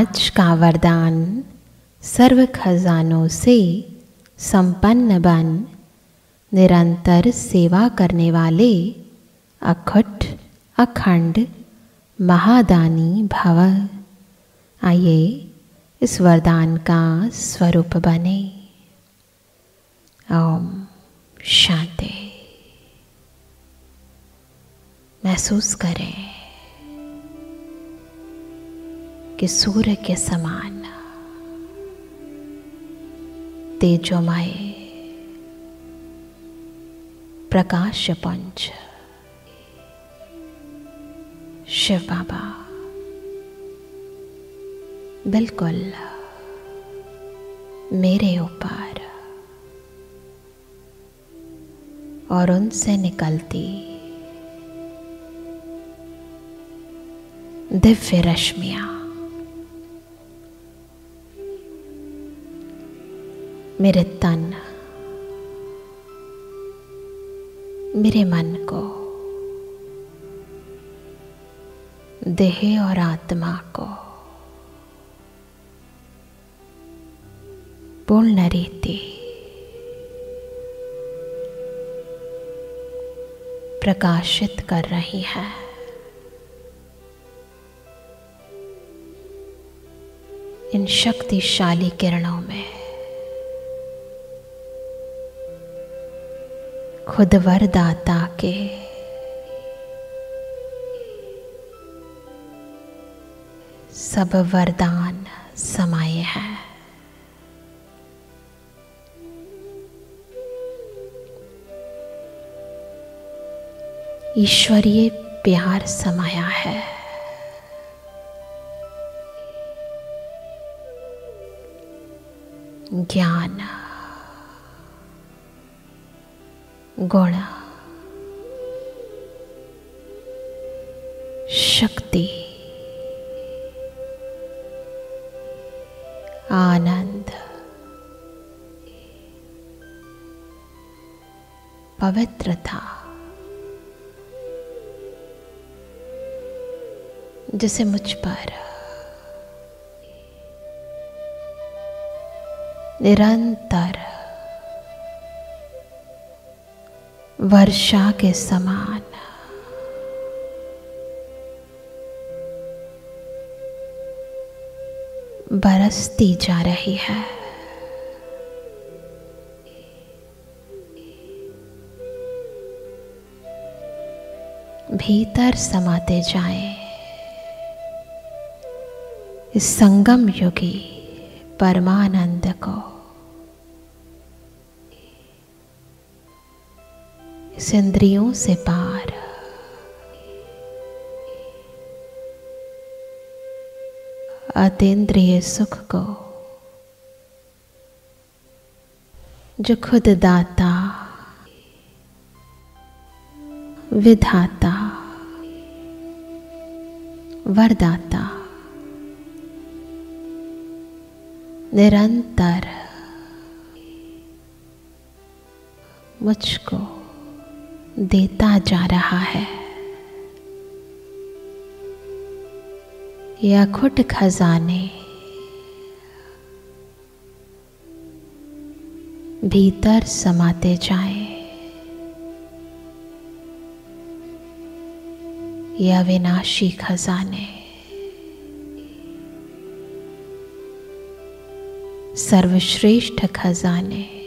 आज का वरदान सर्व खजानों से संपन्न बन, निरंतर सेवा करने वाले अखुट, अखंड, महादानी भव। आइए इस वरदान का स्वरूप बने। ओम शांति। महसूस करें। कि सूर्य के समान। तेजोमय प्रकाश पंच। शिव बाबा। बिल्कुल मेरे ऊपर। और उनसे निकलती दिव्य रश्मिया। मेरे तन, मेरे मन को, देह और आत्मा को पूर्ण रीति प्रकाशित कर रही है। इन शक्तिशाली किरणों में खुद वरदाता के। सब वरदान समाये हैं। ईश्वरीय प्यार समाया है। ज्ञान गुण शक्ति आनंद पवित्रता जिसे मुझ पर निरंतर वर्षा के समान। बरसती जा रही है। भीतर समाते जाएँ। इस संगम युगी परमानंद को। इंद्रियों से पार। अतीन्द्रिय सुख को जो खुद दाता विधाता वरदाता निरंतर मुझको देता जा रहा है। या खुट खजाने भीतर समाते जाए। या विनाशी खजाने सर्वश्रेष्ठ खजाने।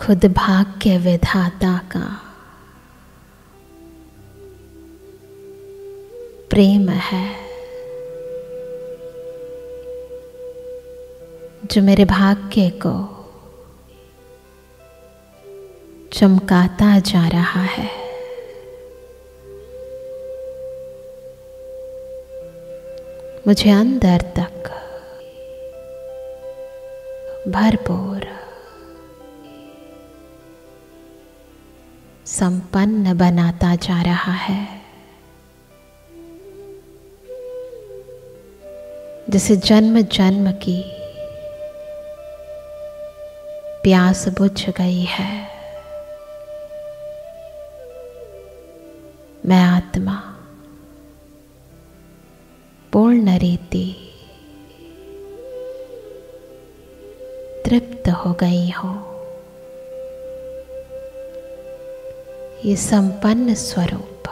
खुद भाग्य विधाता का। प्रेम है जो मेरे भाग्य को चमकाता जा रहा है। मुझे अंदर तक भरपूर संपन्न बनाता जा रहा है। जैसे जन्म जन्म की प्यास बुझ गई है। मैं आत्मा, पूर्ण रीति, तृप्त हो गई हो। ये संपन्न स्वरूप।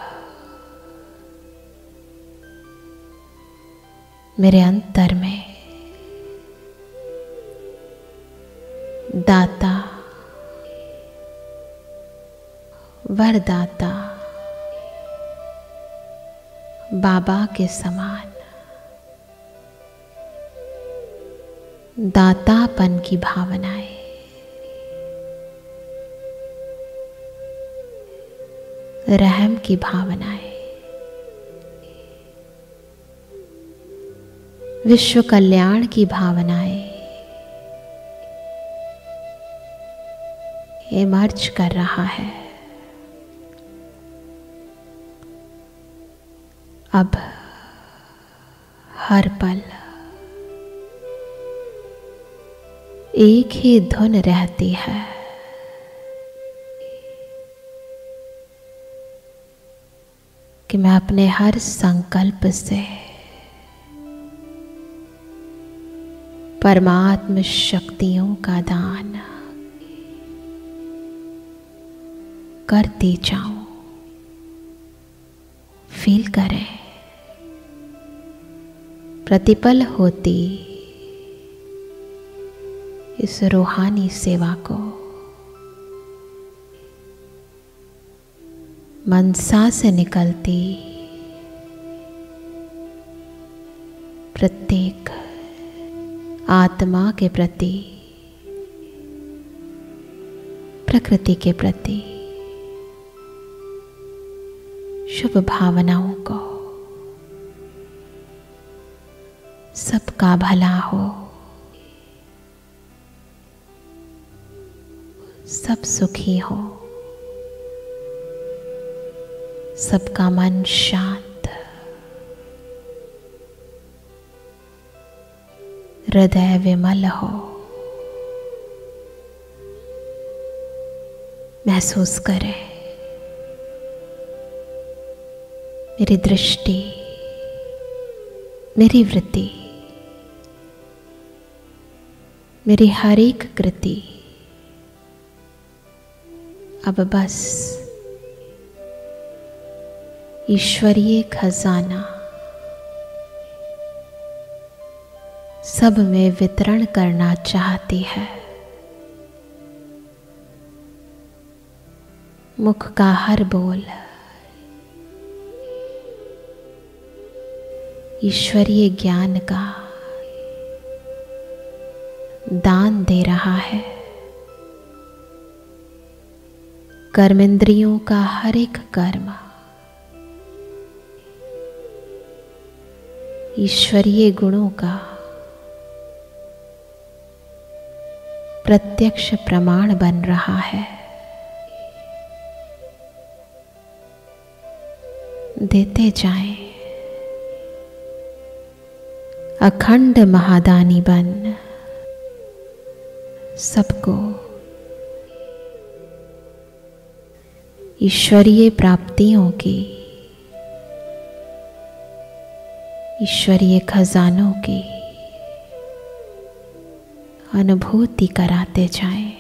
मेरे अंतर में दाता वरदाता बाबा के समान दातापन की भावनाएँ। रहम की भावनाएँ विश्व कल्याण की भावनाएँ इमर्ज कर रहा है। अब हर पल एक ही धुन रहती है। कि मैं अपने हर संकल्प से परमात्म शक्तियों का दान करती जाऊँ। फील करें। प्रतिपल होती इस रूहानी सेवा को। मनसा से निकलती प्रत्येक आत्मा के प्रति, प्रकृति के प्रति शुभ भावनाओं को सबका भला हो। सब सुखी हो। सबका मन शांत हृदय विमल हो। महसूस करें। मेरी दृष्टि, मेरी वृत्ति, मेरी हर एक कृति। अब बस ईश्वरीय खजाना। सब में वितरण करना चाहती है। मुख का हर बोल। ईश्वरीय ज्ञान का दान दे रहा है। कर्मेंद्रियों का हर एक कर्म। ईश्वरीय गुणों का प्रत्यक्ष प्रमाण बन रहा है। देते जाएँ। अखंड महादानी बन सबको। ईश्वरीय प्राप्तियों की ईश्वरीय खजानों की अनुभूति कराते जाएँ।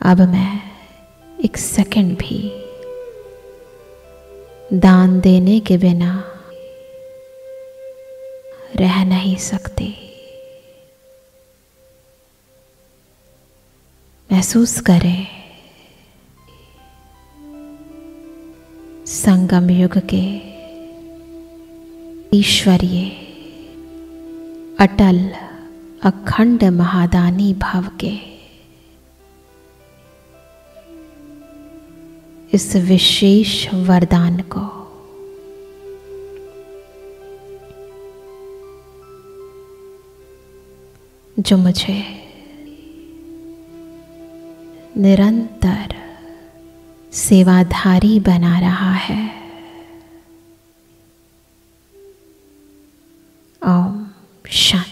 अब मैं एक सेकंड भी दान देने के बिना रह नहीं सकती महसूस करें संगम युग के ईश्वरीय, अटल, अखंड महादानी भाव के इस विशेष वरदान को जो मुझे निरंतर सेवाधारी बना रहा है। ओम शांति